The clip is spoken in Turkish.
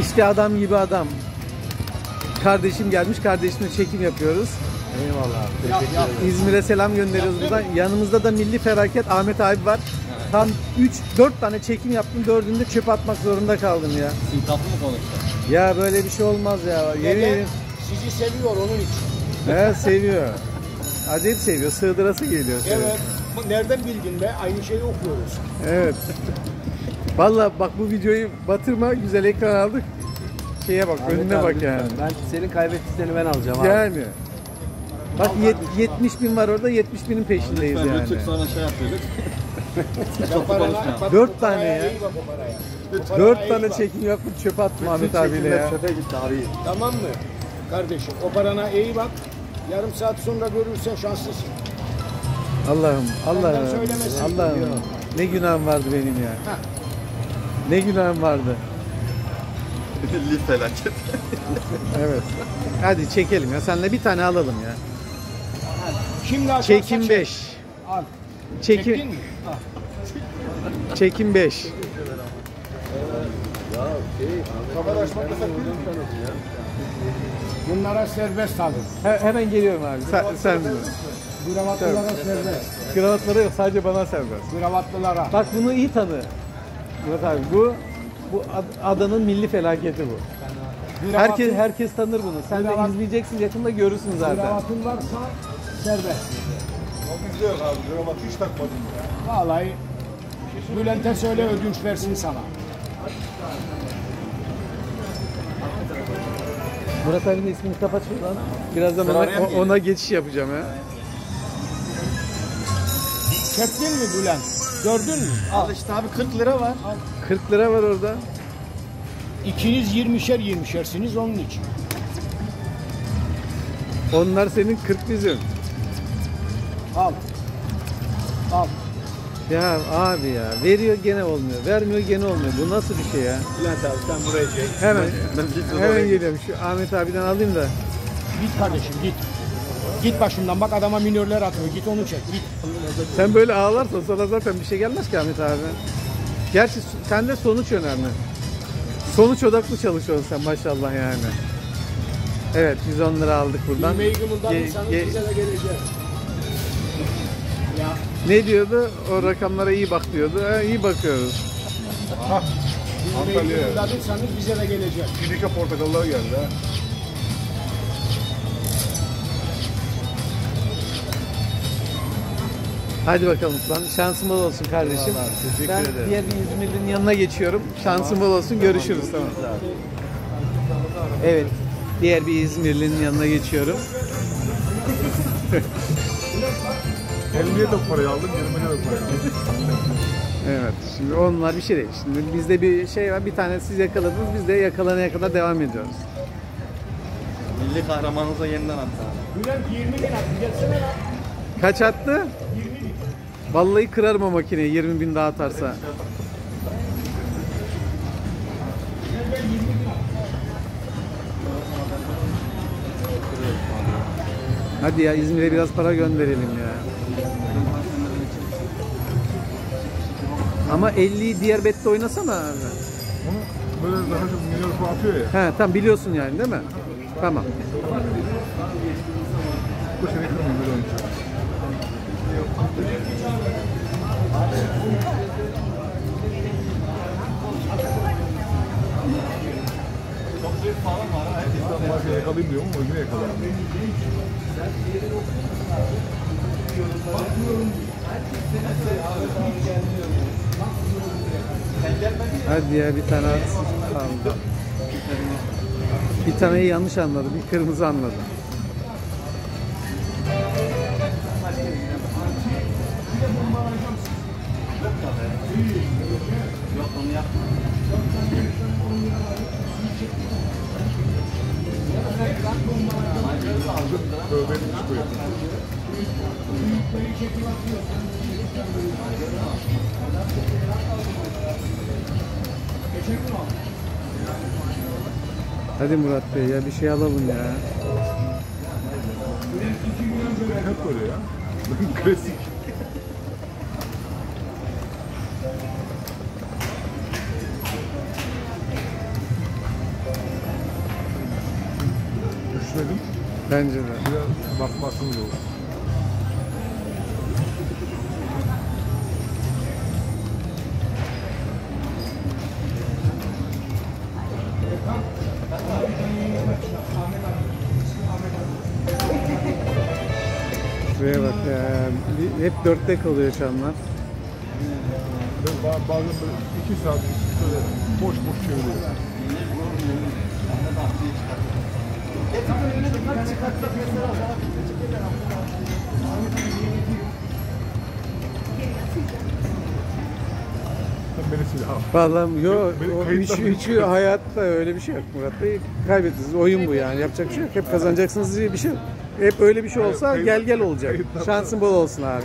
İşte adam gibi adam. Kardeşim gelmiş, kardeşimle çekim yapıyoruz. Eyvallah. İzmir'e selam gönderiyoruz buradan. Yanımızda da milli felaket Ahmet abi var. Tam 3 4 tane çekim yaptım. Dördünde çöp atmak zorunda kaldım ya. Sinkaflı mı konuştu? Ya böyle bir şey olmaz ya. Yemin ederim. Sizi seviyor onun için. He seviyor. Acayip seviyor. Sığdırası geliyor. Evet. Bu Nereden bildin be? Aynı şeyi okuyoruz. Evet. Vallahi bak bu videoyu batırma güzel ekran aldık. Şeye bak Ahmet önüne abi bak lütfen. yani. Ben senin kaybettiklerini ben alacağım abi. Yani. Bak yet- 70 bin var orada 70 binin peşindeyiz Lütfen yani. Rütük sonra şey yapıyorduk. Çok konuşma. Dört tane ya. iyi bak o paraya. Bu paraya 4 iyi tane çekim yapıp çöp attım Ahmet abiyle ya. Çöpe gitti abi. Tamam mı? Kardeşim o parana iyi bak. Yarım saat sonra görürsen şanslısın. Allah'ım, Allah'ım. Allah'ım. Ne günahım vardı benim ya. Heh. Ne günahım vardı. Milli felaket. Evet. Hadi çekelim ya. Seninle bir tane alalım ya. Şimdi Çekim çek. 5. Al. Çektin Çekim mi? Al. çekim 5. Bunlara serbest alın. hemen geliyorum abi. Sen, sen Gravatlılara serbest. kravatlara yok sadece bana serbest. Gravatlılara. Bak bunu iyi tanı. Murat abi bu bu ad- adanın milli felaketi bu. Herkes herkes tanır bunu. Sen de Kravat- izleyeceksin yakında görürsün zaten. Gravatın varsa serbest. Bizde yok abi. Kravat hiç takmadım ya. Vallahi Bülent'e söyle ödünç versin sana. Murat abinin ismini kapat şuradan. Birazdan ona, Sıraya mı o- ona geçiş yapacağım ya. Çektin mi Bülent? Gördün mü? Al işte abi 40 lira var. 40 lira var orada. İkiniz 20'şer 20'şersiniz onun için. Onlar senin 40 bizim. Al. Al. Ya abi ya veriyor gene olmuyor. Vermiyor gene olmuyor. Bu nasıl bir şey ya? Bülent abi sen buraya çek. Hemen Ben bir hemen geliyorum. Şu Ahmet abiden alayım da. Git kardeşim git. Git başımdan bak adama minörler atıyor. Git onu çek. Git. Sen böyle ağlarsan sana zaten bir şey gelmez ki Ahmet abi. Gerçi sende sonuç önemli. Sonuç odaklı çalışıyorsun sen maşallah yani. Evet 110 lira aldık buradan. Ge- ge- bize de gelecek. Ya ne diyordu? O rakamlara iyi bak diyordu. Ha, iyi bakıyoruz. Antalya'ya. gımıldanırsanız bize de gelecek. Şirika portakallar geldi ha. Hadi bakalım lan. Şansın bol olsun kardeşim. Eyvallah abi, teşekkür ben ederim. diğer bir İzmirli'nin yanına geçiyorum. Şansın bol olsun. Görüşürüz tamam. Evet. Diğer bir İzmirli'nin yanına geçiyorum. 50'ye de parayı aldım, 20'ye de parayı aldım. Evet. Şimdi onlar bir şey değil. Şimdi bizde bir şey var. Bir tane siz yakaladınız. Biz de yakalanana kadar devam ediyoruz. Milli kahramanımıza yeniden attı. Bülent 20 bin attı. Gelsene lan. Kaç attı? Vallahi kırarım o makineyi 20 bin daha atarsa. Hadi ya İzmir'e biraz para gönderelim ya. Ama 50'yi diğer bette oynasana abi. Onu böyle daha çok milyon atıyor ya. He tamam biliyorsun yani değil mi? Tamam. Bu sene kırmıyor böyle oyuncu. Yakalayayım diyorum ama yine yakalayamıyorum. Hadi ya bir tane. Tamam. Bir taneyi yanlış anladım. Bir kırmızı anladım. Yok onu yapma. Tövbe etmiş bu ya. Hadi Murat Bey ya bir şey alalım ya. Hep böyle ya. Klasik. Bence de. Biraz bakmasınız olur. Şuraya bak ya. Hep dörtte kalıyor çanlar. Ben ba- bazen böyle iki saat şöyle boş boş çeviriyorum. Vallahi yok. Hiç, hiç hayatta öyle bir şey yok Murat Bey. Kaybettiniz. Oyun bu yani. Yapacak bir şey yok. Hep kazanacaksınız diye bir şey yok. Hep öyle bir şey olsa gel gel olacak. Şansın bol olsun abi.